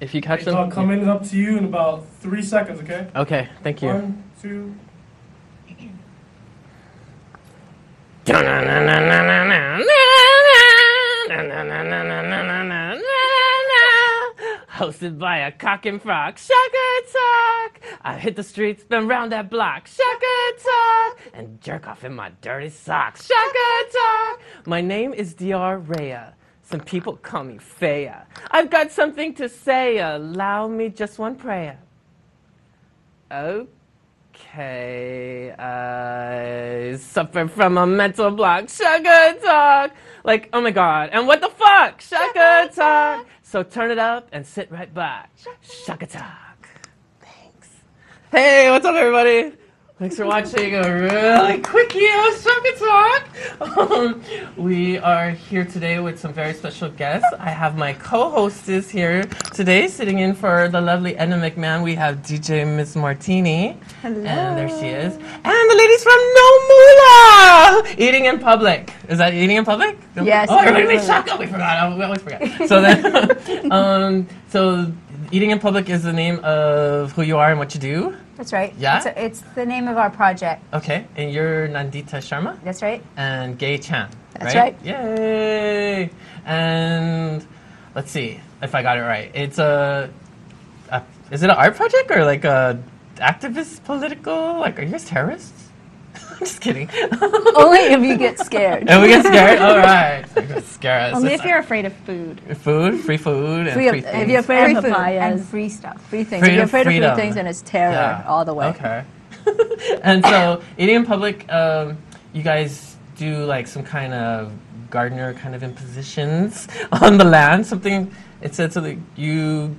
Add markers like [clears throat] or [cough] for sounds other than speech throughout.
If you catch them. come in up to you in about three seconds, okay? Okay, thank you. One, two. Hosted by a cock and frog, Shaka Talk. I hit the streets, been round that block, Shaka Talk, and jerk off in my dirty socks, Shaka Talk. My name is Dr. Rhea. Some people call me Fea. I've got something to say. Allow me just one prayer. Okay, I suffer from a mental block. Shaka Talk. Like, oh my god. And what the fuck? Shaka Talk. So turn it up and sit right back. Shaka Talk. Thanks. Hey, what's up, everybody? Thanks for watching a really quickie of Shaka Talk. Um, we are here today with some very special guests. I have my co-hostess here today, sitting in for the lovely Edna McMahon. We have DJ Miss Martini. Hello. And there she is. And the ladies from No Moolah! Eating in public. Is that eating in public? Yes, Oh, everybody eating in made shaka. We forgot. We always forget. So then, [laughs] um, so eating in public is the name of who you are and what you do. That's right. Yeah? It's, a- it's the name of our project. Okay, and you're Nandita Sharma That's right. and Gaye Chan. That's right. right. Yay! And let's see if I got it right. It's a, a is it an art project or like a activist political? Like, are you guys terrorists? I'm just kidding. [laughs] Only if you get scared. and we get scared. [laughs] All right, scare us. Only if you're afraid of food. food, free food, and Free free, things. if you're afraid And of food papayas. and free stuff. Free things. Freedom, if you're afraid freedom. of free things, then it's terror Yeah. all the way. Okay. [laughs] and so, eating in public, um, you guys do like some kind of gardener kind of impositions on the land. Something it said so that you,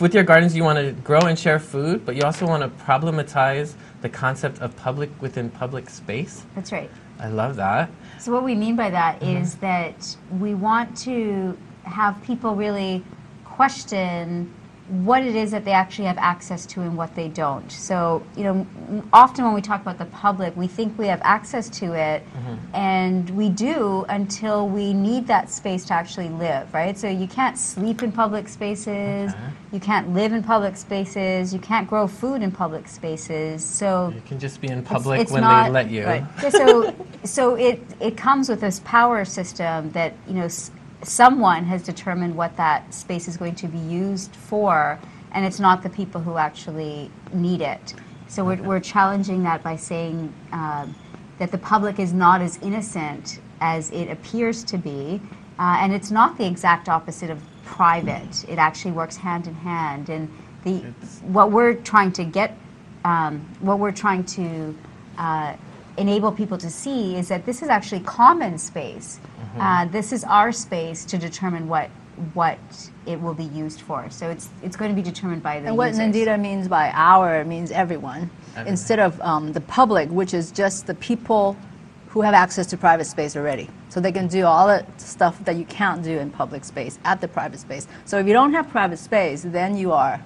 with your gardens, you want to grow and share food, but you also want to problematize the concept of public within public space. That's right. I love that. So what we mean by that is Mm-hmm. that we want to have people really question what it is that they actually have access to and what they don't. So, you know, often when we talk about the public, we think we have access to it, Mm-hmm. and we do until we need that space to actually live, right? So you can't sleep in public spaces, Okay. you can't live in public spaces, you can't grow food in public spaces. So You can just be in public it's when not- they let you. Right. So, so it it comes with this power system that you know someone has determined what that space is going to be used for, and it's not the people who actually need it. So we're, we're challenging that by saying um, that the public is not as innocent as it appears to be, uh, and it's not the exact opposite of private. It actually works hand in hand, and the It's- what we're trying to get, um, what we're trying to uh, enable people to see is that this is actually common space. Uh, this is our space to determine what what it will be used for. So it's it's going to be determined by the And what users. Nandita means by our means everyone, Everyone. instead of um, the public, which is just the people who have access to private space already. So they can do all the stuff that you can't do in public space at the private space. So if you don't have private space, then you are,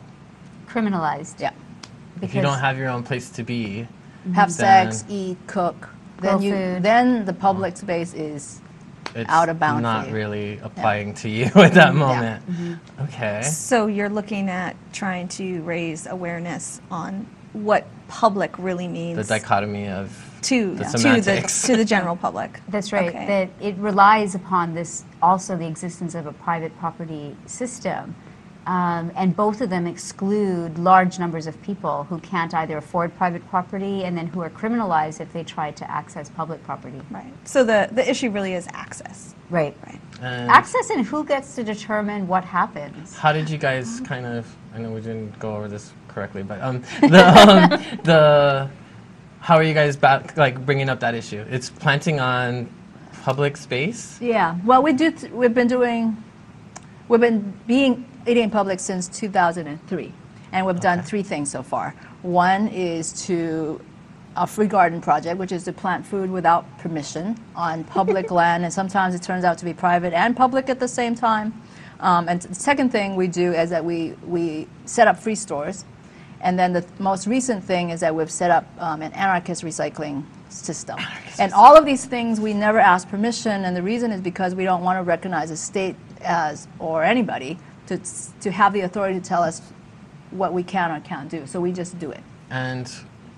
criminalized. yeah, if you don't have your own place to be, have mm-hmm. Then- sex, eat, cook. Grow Then you, food. then the public space is it's Out of bound for not you. really applying to you [laughs] at that moment. Mm-hmm. Okay. So you're looking at trying to raise awareness on what public really means The dichotomy of to, the to, the, semantics. to the general public. [laughs] That's right. Okay. That it relies upon this also the existence of a private property system. Um, and both of them exclude large numbers of people who can't either afford private property and then who are criminalized if they try to access public property. Right. So the, the issue really is access. Right. Right. And Access and who gets to determine what happens. how did you guys kind of? I know we didn't go over this correctly, but um, [laughs] the um, the how are you guys back like bringing up that issue? It's planting on public space. Yeah, well, we do. Th- we've been doing. We've been being eating in public since 2003, and we've done Okay. three things so far. One is to a free garden project, which is to plant food without permission on public [laughs] land, and sometimes it turns out to be private and public at the same time. Um, and the second thing we do is that we we set up free stores, and then the th- most recent thing is that we've set up um, an anarchist recycling system. And all of these things we never ask permission, and the reason is because we don't want to recognize the state as or anybody to, to have the authority to tell us what we can or can't do. So we just do it. And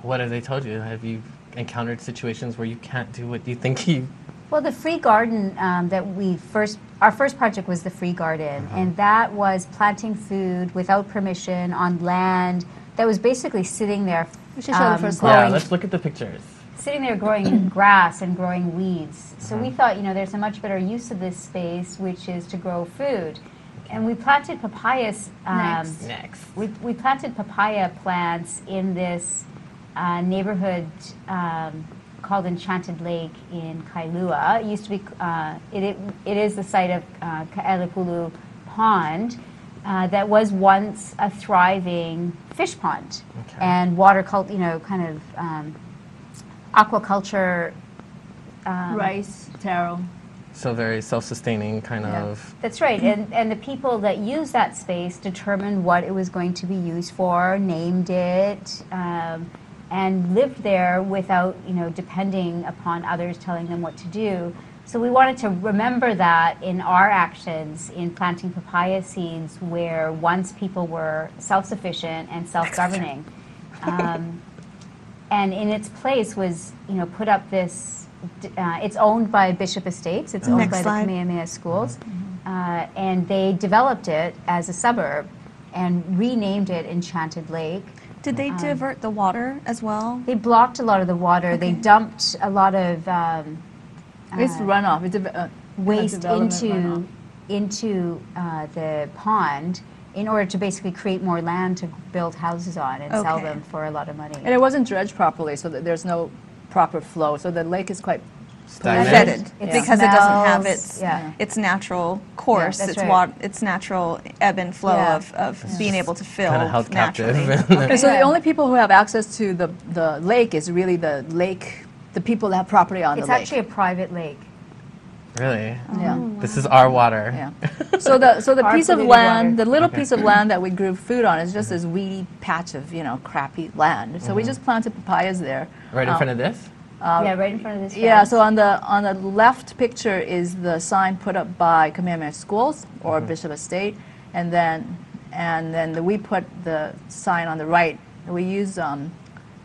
what have they told you? Have you encountered situations where you can't do what you think you Well, the free garden um, that we first, our first project was the free garden, Uh-huh. and that was planting food without permission on land that was basically sitting there. We should show the um, first growing, Yeah, let's look at the pictures. sitting there growing [clears throat] grass and growing weeds. So Uh-huh. we thought, you know, there's a much better use of this space, which is to grow food. And we planted papayas. Um, Next. Next. we, we planted papaya plants in this uh, neighborhood um, called Enchanted Lake in Kailua. It used to be, uh, it, it, it is the site of uh, Ka'elepulu Pond uh, that was once a thriving fish pond Okay. and water cult, you know, kind of um, aquaculture. Um, Rice, taro. So very self-sustaining kind Yeah. of. That's right. And, and the people that used that space determined what it was going to be used for, named it, um, and lived there without, you know, depending upon others telling them what to do. So we wanted to remember that in our actions in planting papaya seeds, where once people were self-sufficient and self-governing. Um, and in its place was, you know, put up this. D- Uh, it's owned by Bishop Estates. It's owned Next by slide. the Kamehameha Schools, uh, and they developed it as a suburb and renamed it Enchanted Lake. Did they divert the water as well? They blocked a lot of the water. They dumped a lot of um, It's uh, runoff. It's a, uh, waste development into runoff. into uh, the pond in order to basically create more land to build houses on and sell them for a lot of money. And it wasn't dredged properly, so that there's no proper flow. So the lake is quite Stagnant. Vetted It because it doesn't have its yeah. its natural course, that's its right. wa- its natural ebb and flow Yeah. of, of being able to fill Kind of held naturally. [laughs] captive. And so the only people who have access to the, the lake is really the lake, the people that have property on It's the lake. It's actually a private lake. Really? yeah. This is our water. Yeah. [laughs] So the so the Our piece of land, water. the little Okay. piece of land that we grew food on is just this weedy patch of you know crappy land. So we just planted papayas there. Right in Um, front of this? yeah, right in front of this. Yeah, fence. so on the on the left picture is the sign put up by Kamehameha Schools or Bishop Estate, and then and then the, we put the sign on the right. We use um,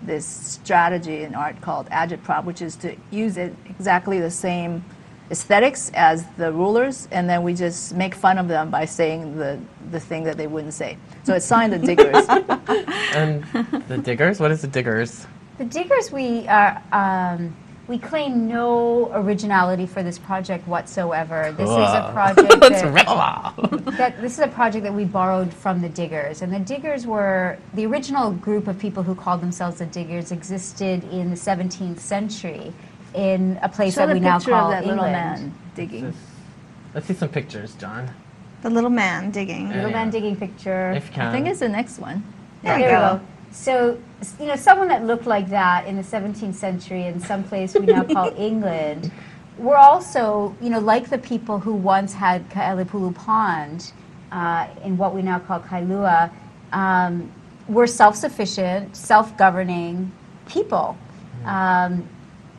this strategy in art called agitprop, which is to use it exactly the same aesthetics as the rulers, and then we just make fun of them by saying the the thing that they wouldn't say. So it's signed the diggers. [laughs] And the diggers? What is the diggers? The diggers, we are. Um, we claim no originality for this project whatsoever. This is a project Let's [laughs] that, off. [laughs] that this is a project that we borrowed from the Diggers, and the Diggers were the original group of people who called themselves the Diggers existed in the 17th century in a place Show that we now call of that little England. man digging. Let's see some pictures, John. The little man digging. Yeah. Little man digging picture. If you can. I think it's the next one. There There we we go. go. So, you know, someone that looked like that in the 17th century in some place we now call [laughs] England, were also, you know, like the people who once had Ka'elepulu Pond uh, in what we now call Kailua, um, were self-sufficient, self-governing people. Um,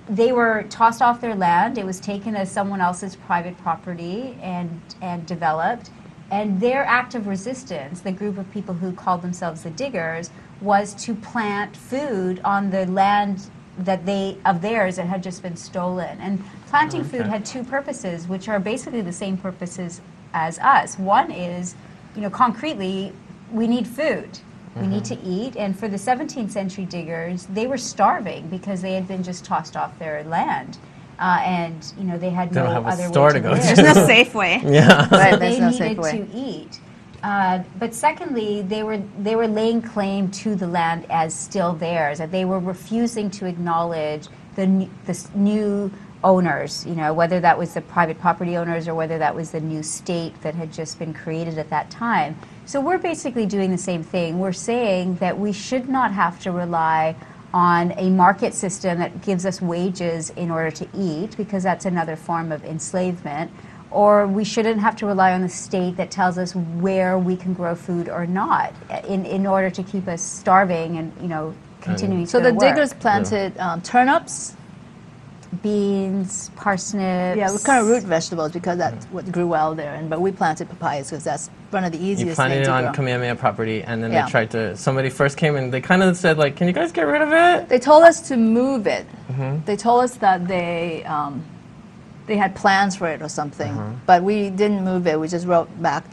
they were tossed off their land. It was taken as someone else's private property and, and developed. And their act of resistance, the group of people who called themselves the diggers, was to plant food on the land that they of theirs that had just been stolen. And planting food had two purposes, which are basically the same purposes as us. One is, you know, concretely, we need food. We need to eat. And for the 17th century diggers, they were starving because they had been just tossed off their land. Uh, and, you know, they had They no don't have a other store way to to go live. to. There's no safe way. [laughs] Yeah. Right, there's they no needed safe way. to eat. Uh, but secondly, they were they were laying claim to the land as still theirs, and they were refusing to acknowledge the the new owners. You know, whether that was the private property owners or whether that was the new state that had just been created at that time. So we're basically doing the same thing. We're saying that we should not have to rely on a market system that gives us wages in order to eat, because that's another form of enslavement or we shouldn't have to rely on the state that tells us where we can grow food or not in, in order to keep us starving and you know continuing So the work. diggers planted um, turnips. beans parsnips Yeah, we kind of root vegetables because that's what grew well there. And but we planted papayas because that's one of the easiest You planted things it to on grow. Kamehameha property, and then Yeah. they tried to. Somebody first came and they kind of said like, "Can you guys get rid of it?" They told us to move it. Mm-hmm. They told us that they um, they had plans for it or something, Uh-huh. but we didn't move it. We just wrote back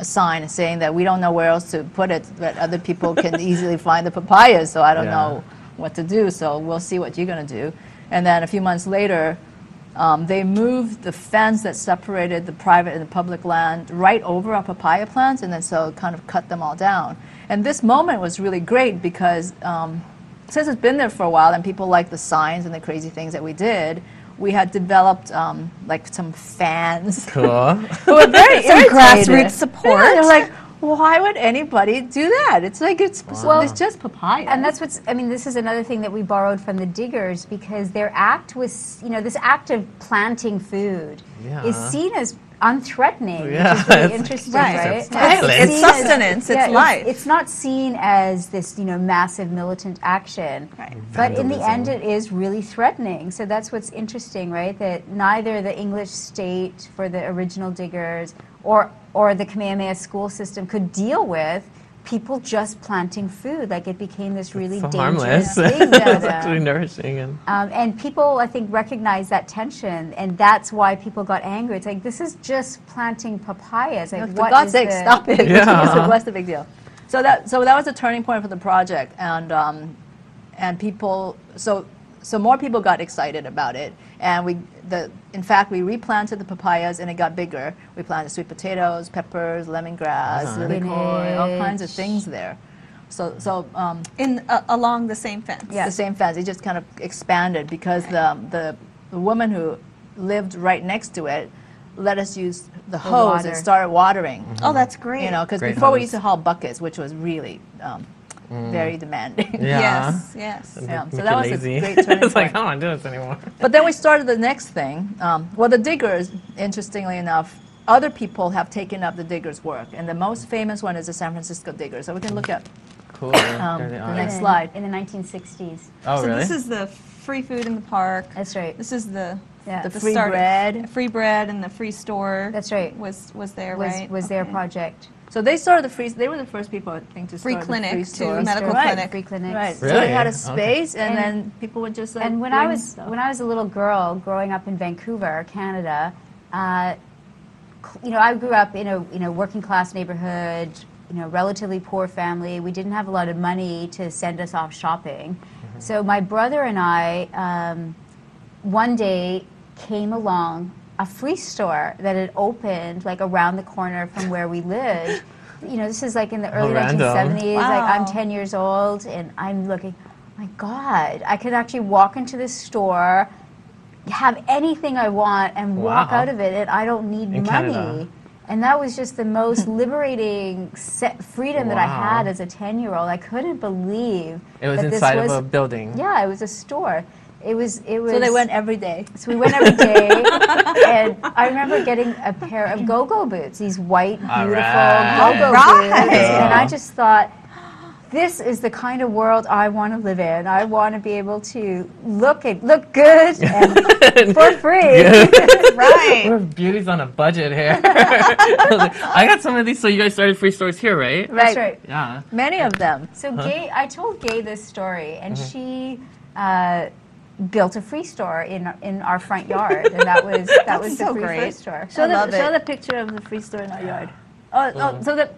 a sign saying that we don't know where else to put it, that other people can [laughs] easily find the papayas. So I don't Yeah. know what to do. So we'll see what you're gonna do. And then a few months later. Um, they moved the fence that separated the private and the public land right over our papaya plants, and then so kind of cut them all down. And this moment was really great because um, since it's been there for a while and people like the signs and the crazy things that we did, we had developed um, like some fans [laughs] Cool. [laughs] who were very Some grassroots support. Yeah, they're like, why would anybody do that? It's like it's Well, it's just papaya. And that's what's, I mean, this is another thing that we borrowed from the diggers because their act was, you know, this act of planting food is seen as unthreatening, Yeah, which is really it's- interesting, Right. right? It's Not It's seen as- sustenance, it's life. It's, not seen as this, you know, massive militant action. Right. But in the end, it is really threatening. So that's what's interesting, right? That neither the English state for the original diggers or or the Kamehameha school system could deal with people just planting food. Like it became this really so dangerous harmless. thing. [laughs] it's that, uh, actually nourishing and. um, and people, I think, recognize that tension, and that's why people got angry. It's like this is just planting papayas. Like, for what God's sake, the- stop it. [laughs] Yeah. What's the big deal? So that so that was a turning point for the project, and um, and people so so more people got excited about it, and we the in fact we replanted the papayas and it got bigger. We planted sweet potatoes, peppers, lemongrass, Uh-huh. lilikoi, all kinds of things there. So so um, In uh, along the same fence. Yeah. the same fence. It just kind of expanded because the, the the woman who lived right next to it let us use the hose water. and started watering. Oh, that's great. You know, because Great before we used to haul buckets, which was really um, very demanding. Yeah. Yes. Yes. Yeah, so that was a great turning [laughs] it's like. I don't want to do this anymore. But then we started the next thing. Um, well, the diggers, interestingly enough, other people have taken up the diggers' work, and the most famous one is the San Francisco diggers. So we can look at Cool. Um, the next slide. in the 1960s. oh, so really? this is the free food in the park. That's right. This is the Yeah. the the free start- bread. free bread and the free store. That's right. Was was there Was right? was their project. So they started the free. They were the first people, I think, to Free start clinic the free to store. medical right. clinic. Free clinics. Right. So they had a Okay. space, and, And- then people would just like. And when I was stuff. when I was a little girl growing up in Vancouver, Canada, uh, you know, I grew up in a you know working class neighborhood, you know, relatively poor family. We didn't have a lot of money to send us off shopping, so my brother and I um, one day came along a free store that had opened like around the corner from where we lived. You know, this is like in the early random. 1970s. Like I'm 10 years old and I'm looking, my God, I could actually walk into this store, have anything I want, and walk out of it, and I don't need In money. Canada. And that was just the most [laughs] liberating se- freedom that I had as a 10 year old. I couldn't believe it was that this was, of a building. Yeah, it was a store. It was. It was. so they went every day. So we went every day, [laughs] and I remember getting a pair of go-go boots, these white, beautiful right. go-go Right. boots, and I just thought, this is the kind of world I want to live in. I want to be able to look and look good [laughs] and for free. [laughs] right. We're beauties on a budget here. I like, I got some of these. So you guys started free stores here, right? That's right. Yeah. Many of them. So Gaye, I told Gaye this story, and Mm-hmm. she. Uh, built a free store in in our front yard and that was [laughs] that was the so free great. food store Show I the love show it. the picture of the free store in our yard. Oh, oh so the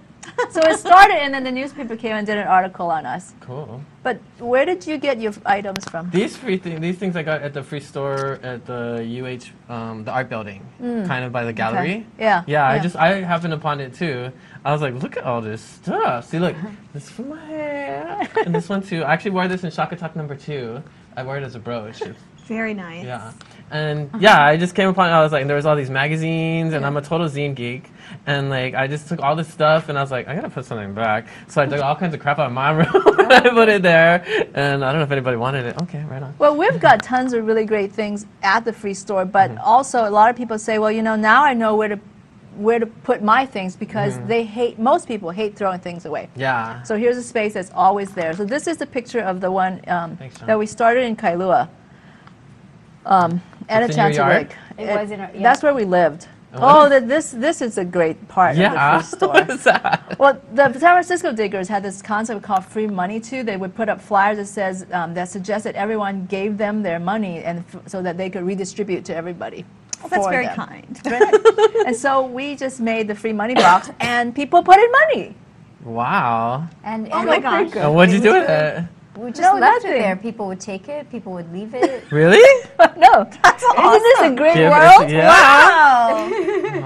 so it started, and then the newspaper came and did an article on us. Cool. But where did you get your items from? These free things, these things I got at the free store at the UH, um, the art building, kind of by the gallery. Yeah. Yeah, I just I happened upon it too. I was like, look at all this stuff. See, look, this for my hair, [laughs] and this one too. I actually wore this in Shaka Talk number two. I wear it as a brooch. It's- [laughs] Very nice. Yeah. And yeah, I just came upon it. I was like, there was all these magazines, and I'm a total zine geek. And like, I just took all this stuff, and I was like, I gotta put something back. So I took all kinds of crap out of my room, [laughs] and I put it there. And I don't know if anybody wanted it. Okay, right on. Well, we've got tons of really great things at the free store, but Mm-hmm. also a lot of people say, well, you know, now I know where to where to put my things because Mm-hmm. they hate most people hate throwing things away. Yeah. So here's a space that's always there. So this is the picture of the one um, Thanks, that we started in Kailua. Um, at It's in your Enchanted? Lake. It was in our- yeah. That's where we lived. Oh, that this this is a great part yeah. of the free store. [laughs] what is that? Well, the San Francisco Diggers had this concept called free money too. They would put up flyers that says um, that suggested everyone gave them their money and f- so that they could redistribute to everybody. Well, that's for very them. kind. [laughs] Right? and so we just made the free money box, [coughs] and people put in money. Wow. And, and Oh and my it- gosh. And what'd you do was with it? We just No, left nothing. it there. People would take it. People would leave it. [laughs] Really? [laughs] no, That's isn't this a great Yeah, world? it's- yeah. Wow.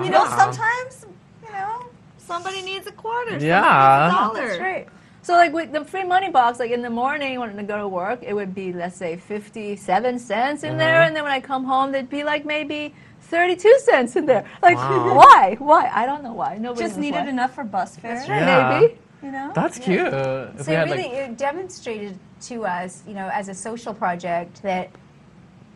you know, sometimes, you know, somebody needs a quarter. Yeah. needs a dollar. That's right. So like with the free money box, like in the morning when I go to work, it would be let's say fifty-seven cents in there, Mhm. and then when I come home, there'd be like maybe thirty-two cents in there. [laughs] Like Wow. why? Why? I don't know why. Nobody Just knows needed why. enough for bus fare. Right, Yeah. maybe. You know? That's cute. If So we had, really, like, it demonstrated to us, you know, as a social project that,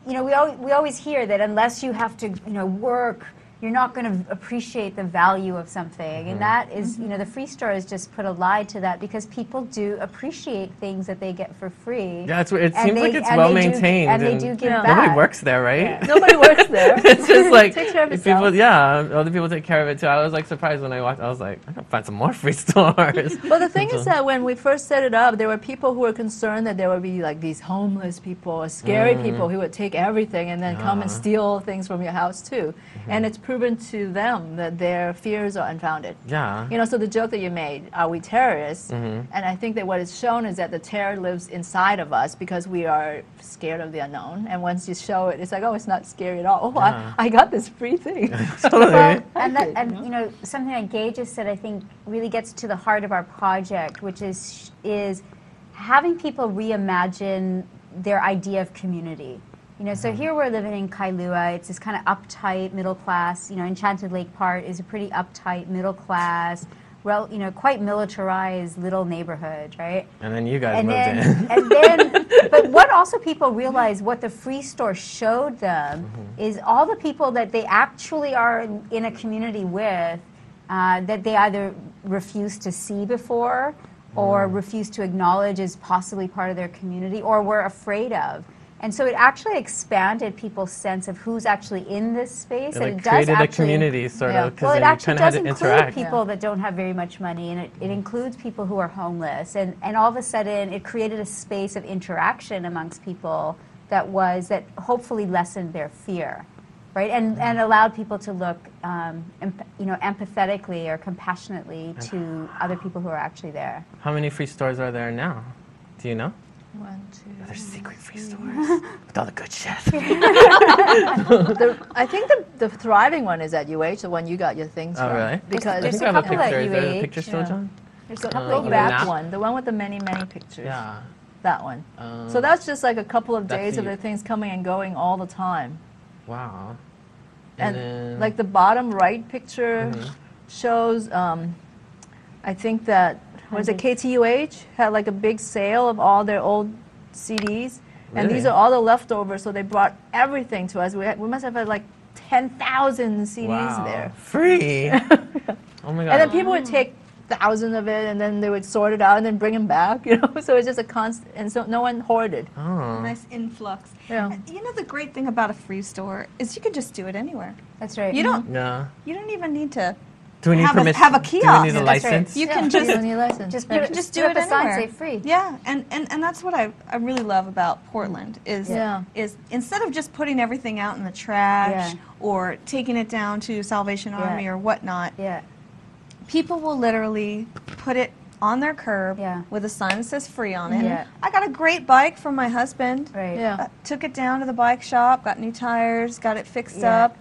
you know, we always, we always hear that unless you have to, you know, work, you're not going to appreciate the value of something. Mm-hmm. And that is, mm-hmm. you know, the free store has just put a lie to that because people do appreciate things that they get for free. yeah, it's, it seems they- like it's well they do- maintained. and they do give Yeah. back. Nobody works there, right? Yeah. Nobody works there. [laughs] [laughs] it's just like Takes care of people, itself. yeah, other people take care of it too. I was like surprised when I walked. I was like, I gotta find some more free [laughs] stores. Well, the thing is that when we first set it up, there were people who were concerned that there would be like these homeless people, or scary mm. people who would take everything and then come and uh-huh. steal things from your house too. Mm-hmm. And it's proven to them that their fears are unfounded. yeah. You know, so the joke that you made, are we terrorists? Mhm. And I think that what is shown is that the terror lives inside of us because we are scared of the unknown. And once you show it, it's like, oh, it's not scary at all. [laughs] Oh, Yeah. I, I got this free thing. [laughs] [laughs] totally. Well, and, that, and you you know something that Gaye just said, I think really gets to the heart of our project, which is is having people reimagine their idea of community. You know, so here we're living in Kailua. It's this kind of uptight middle class. You know, Enchanted Lake Park is a pretty uptight middle class, well, you know, quite militarized little neighborhood, right? and then you guys and moved then, in. [laughs] and then, [laughs] but what also people realize, what the free store showed them, Mm-hmm. is all the people that they actually are in, in a community with, uh, that they either refuse to see before, or Mm. refuse to acknowledge as possibly part of their community, or were afraid of. And so it actually expanded people's sense of who's actually in this space, it and like it does created a community sort Yeah. of because well, it actually does include people that don't have very much money, and it, it includes people who are homeless. And, and all of a sudden, it created a space of interaction amongst people that was, that hopefully lessened their fear, right? And, and allowed people to look, um, you know, empathetically or compassionately to other people who are actually there. How many free stores are there now? Do you know? One, two, There's secret free stores [laughs] with all the good shit. [laughs] the, I think the, the thriving one is at UH, the one you got your things Oh, from. really? Because I There's think a I have a couple at picture. Is there a UH, picture still, yeah. John? there's a Uh, couple even back now? one, the one with the many, many pictures. Yeah. That one. Um, So that's just like a couple of that's days of the things coming and going all the time. wow. And, then, like the bottom right picture Mhm. shows, um, I think that, was it mhm. KTUH? Had like a big sale of all their old CDs. And these are all the leftovers, so they brought everything to us. We, had, we must have had like 10,000 CDs wow. there. Free. [laughs] oh my god. And then people would take thousands of it and then they would sort it out and then bring them back, [laughs] you know? So it's just a constant, and so no one hoarded. oh. Nice influx. Yeah. You know the great thing about a free store is you can just do it anywhere. That's right. You don't Yeah. you don't even need to Do we need Have a- permission? have a Do we need a Yeah, that's right. license? You Yeah, can you just don't need a license. Just, Yeah. put, just do up it a sign, anywhere. say free. Yeah, and, and, and that's what I, I really love about Portland is Yeah. is instead of just putting everything out in the trash Yeah. or taking it down to Salvation Yeah. Army or whatnot, Yeah. people will literally put it on their curb Yeah. with a sign that says free on it. Yeah. I got a great bike from my husband. Right. Yeah. Uh, took it down to the bike shop, got new tires, got it fixed Yeah. up.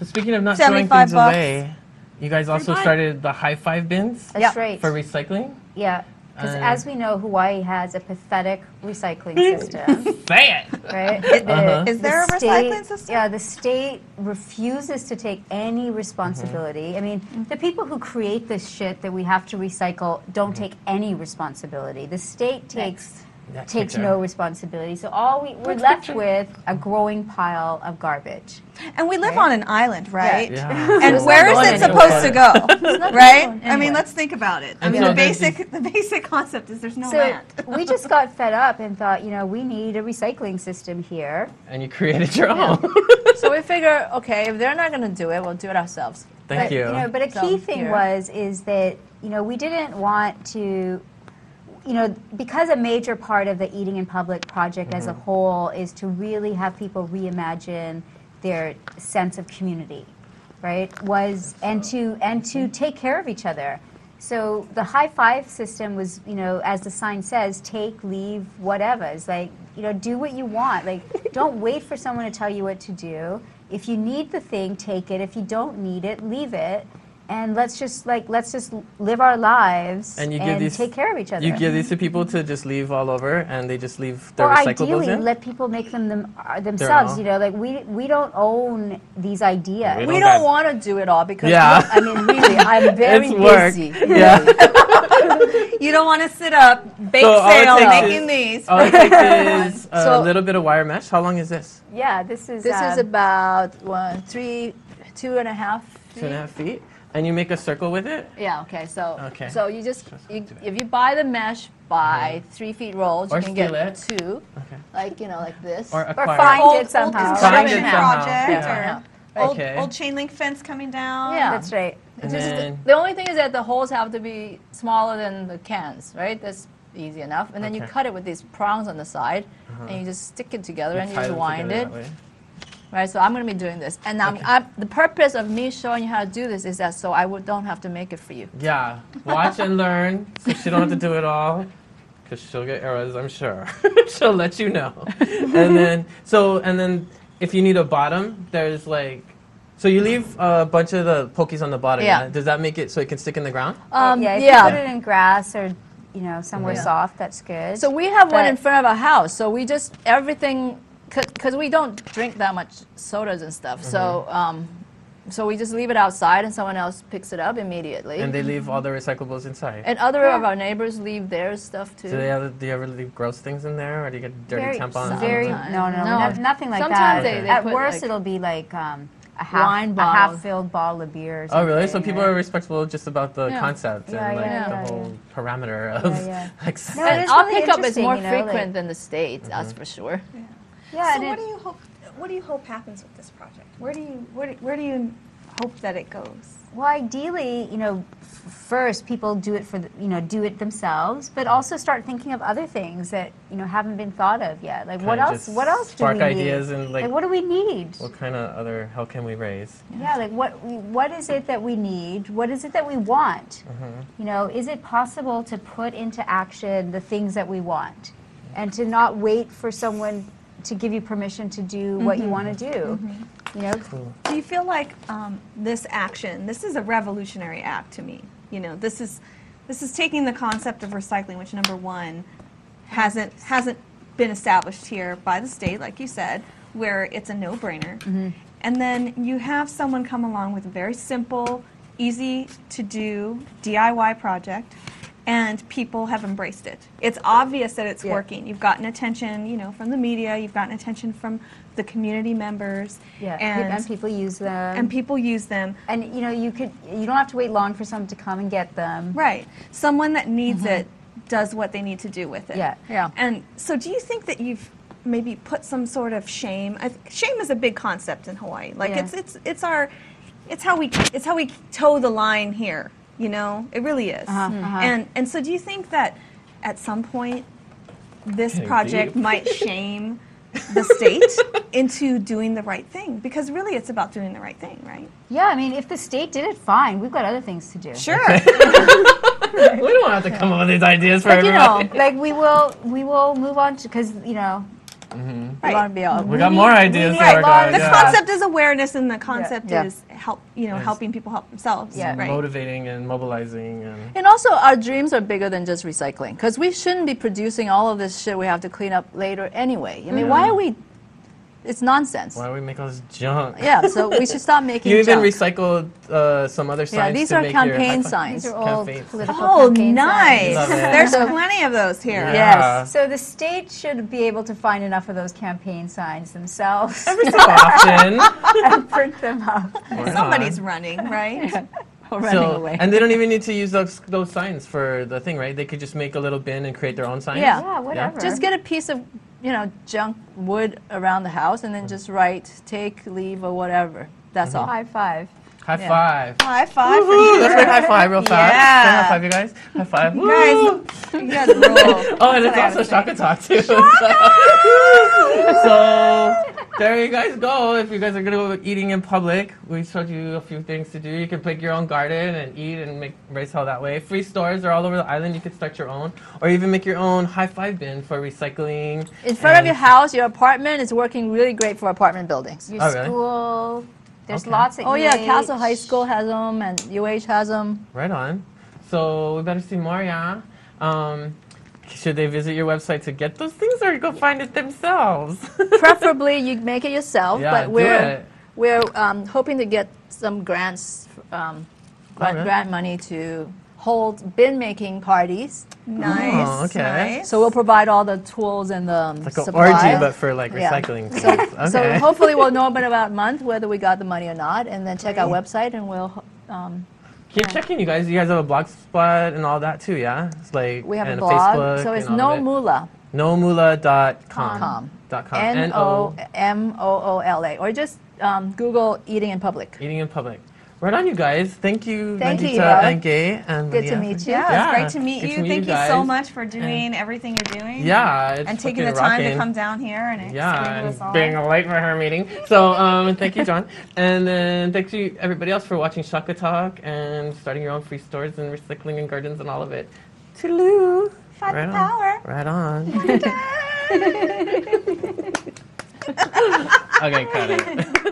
But speaking of not throwing things bucks. away, you guys also buy. started the high five bins That's Yep. right. for recycling. Yeah. Because Uh, as we know, Hawaii has a pathetic recycling [laughs] system. Say it. right? [laughs] Uh-huh. Is there a the recycling system? Yeah, the state refuses to take any responsibility. I mean, the people who create this shit that we have to recycle don't take any responsibility. The state takes Next takes picture. no responsibility. So all we, we're Next left picture. with a growing pile of garbage. And we live Right. on an island, right? Yeah. And So where it's is not it supposed to go? [laughs] right? going I mean, let's think about it. I mean, so the there's basic the basic concept is there's no so land. [laughs] we just got fed up and thought, you know, we need a recycling system here. And you created your own. [laughs] so we figure, okay, if they're not going to do it, we'll do it ourselves. Thank but, you. know, but a So, key thing here. was is that you know we didn't want to, you know, because a major part of the Eating in Public project as a Mm-hmm. whole is to really have people reimagine their sense of community, right? Was and to and to take care of each other. So the high five system was, you know, as the sign says, take, leave, whatever. It's like, you know, do what you want. Like, [laughs] don't wait for someone to tell you what to do. If you need the thing, take it. If you don't need it, leave it. And let's just like let's just live our lives And you give these- take care of each other. You give these to people to just leave all over, and they just leave their or recyclables ideally, in. let people make them, them uh, themselves. You know, like we we don't own these ideas. We We don't don't want to do it all because, Yeah. I mean, really, [laughs] I'm very It's work. busy. Yeah. [laughs] [laughs] You don't want to sit up, bake So all it sale, takes making is- these. All it takes is a So- little bit of wire mesh. How long is this? Yeah, this is This is um, about one, three, two and a half. Two and a half feet. And you make a circle with it. Yeah. Okay. So Okay. so you just Just you, if you buy the mesh by three feet rolls, Or you can get steal it. two, Okay. like you know, like this. Or or acquire. find Old- it somehow. old Find construction it somehow, project yeah. or old, Okay. old chain link fence coming down. Yeah. That's right. And Just the, then the only thing is that the holes have to be smaller than the cans, right? That's easy enough. And then you cut it with these prongs on the side, and uh-huh. you just stick it together and you tie just wind together it. That way. Right, so I'm going to be doing this. And I'm, I'm, the purpose of me showing you how to do this is that so I would, don't have to make it for you. Yeah. Watch and [laughs] learn, so she don't have to do it all. Because she'll get errors, I'm sure. [laughs] she'll let you know. And then, so, and then if you need a bottom, there's like, so you leave a bunch of the pokies on the bottom. Yeah. Does that make it so it can stick in the ground? Um, yeah, if yeah. you put it in grass or you know somewhere Yeah. soft, that's good. So we have one in front of our house. So we just everything because we don't drink that much sodas and stuff. So Mm-hmm. um, so we just leave it outside and someone else picks it up immediately. And they leave all the recyclables inside. And other of our neighbors leave their stuff too. do they ever, do you ever leave gross things in there, or do you get dirty very, tampons? very Sometimes. no, no, No. no, nothing like Sometimes that. they- they At worst, like, it'll be like um, a half, Wine a half-filled bottle of beer. Oh, really? So people are respectful just about the Yeah. concept Yeah, and like yeah, the yeah, whole parameter of Yeah, yeah. [laughs] like. No, and it is our pick up is more you know, frequent like- than the states, Mm-hmm. that's for sure. Yeah, So and what it- do you hope? What do you hope happens with this project? Where do you where do, where do you hope that it goes? Well, ideally, you know, first people do it for the, you know do it themselves, but also start thinking of other things that you know haven't been thought of yet. Like what Kinda else? What else do we spark we ideas need? and, like, what do we need? What kind of other hell can we raise? Yeah, like what what is it that we need? What is it that we want? Mm-hmm. You know, is it possible to put into action the things that we want, and to not wait for someone to give you permission to do what you mm-hmm. want to do? Mm-hmm. You know, Do you feel like um, this action, this is a revolutionary act to me? You know, this is this is taking the concept of recycling, which number one hasn't hasn't been established here by the state, like you said, where it's a no-brainer. Mm-hmm. And then you have someone come along with a very simple, easy to do DIY project. And people have embraced it. It's obvious that it's Yeah. working. You've gotten attention, you know, from the media. You've gotten attention from the community members. yeah, and, and people use them. and people use them. And you know, you could you don't have to wait long for someone to come and get them. Right. Someone that needs mm-hmm. it does what they need to do with it. Yeah. Yeah. And so, do you think that you've maybe put some sort of shame? Shame is a big concept in Hawaii. Like Yeah. it's it's it's our it's how we it's how we toe the line here. You know, it really is. Uh-huh, uh-huh. And and so, do you think that at some point this Getting project might [laughs] shame the state into doing the right thing? Because really, it's about doing the right thing, right? Yeah, I mean, if the state did it, fine. We've got other things to do. Sure. [laughs] we don't have to come up with these ideas for But you know, like we will, we will move on to because you know, Mm-hmm. We want to be all, we got more ideas need right, guys. the yeah. concept is awareness, and the concept Yeah. is help. You know, Yes. helping people help themselves. Yeah. Right. Motivating and mobilizing and And also, our dreams are bigger than just recycling because we shouldn't be producing all of this shit we have to clean up later anyway. I mean, mm-hmm. why are we? It's nonsense. why do we make all this junk? Yeah, so we should stop [laughs] making You even junk. recycled uh, some other signs. yeah, these to are make campaign high- signs. these are old Campaigns. political Oh, campaign nice! signs. Love it. There's plenty of those here. Yeah. Yes. So the state should be able to find enough of those campaign signs themselves Every so often. [laughs] and print them up. Why not? Somebody's running, right? [laughs] We're running So, away. and they don't even need to use those those signs for the thing, right? They could just make a little bin and create their own signs. Yeah. Yeah, whatever. Just get a piece of you know, junk wood around the house and then mm-hmm. just write take, leave, or whatever. That's mm-hmm. all. High five. High Yeah. five. High five for Woo, let's make high five real fast. Yeah. Say high five, you guys. High five. You Woo. guys, you guys rule. [laughs] Oh, and it's That's also what I Shaka Talk too. [laughs] so there you guys go. If you guys are gonna go eating in public, we showed you a few things to do. You can pick your own garden and eat and make rice hell that way. Free stores are all over the island. You can start your own, or even make your own high five bin for recycling. In front of your house, your apartment is working really great for apartment buildings. Your Oh, really? school. There's Okay. lots of. Oh yeah, UH. Castle High School has them, and UH has them. Right on. So we better see more, yeah. Um, should they visit your website to get those things, or go find it themselves? [laughs] Preferably, you make it yourself, Yeah, but do we're it. we're um, hoping to get some grants, um, grant, Okay. grant money to hold bin making parties. Nice. Oh, okay. Nice. So we'll provide all the tools and the um, like an supplies. orgy, but for like Yeah. recycling. So, okay. so hopefully we'll know in about a month whether we got the money or not, and then check our website and we'll. Um, Keep checking, you guys. You guys have a blog spot and all that too, yeah? It's like we have a blog, Facebook so it's and all of it. nomoola. nomoola.com. Com. Dot com. N O M O O L A, or just um, Google eating in public. Eating in public. Right on, you guys. Thank you, Thank you, Nandita and Gaye. And Good to meet you. Yeah, Yeah, it's great to meet good you. to meet Thank you you, so much for doing everything you're doing. Yeah, it's And taking the fucking time to come down here and explain Yeah, and us all. being late for her meeting. So, um, thank you, John. and then thank you, everybody else, for watching Shaka Talk and starting your own free stores and recycling and gardens and all of it. Toodaloo. Fight right the on. power. Right on. [laughs] [laughs] okay, cut it. [laughs]